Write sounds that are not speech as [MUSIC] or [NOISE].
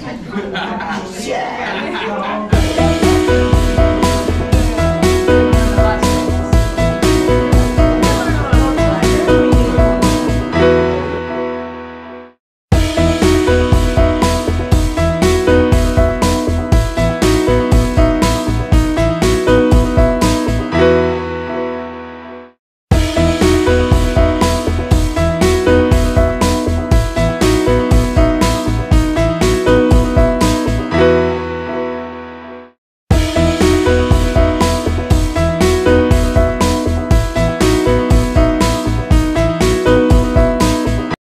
[LAUGHS] yeah.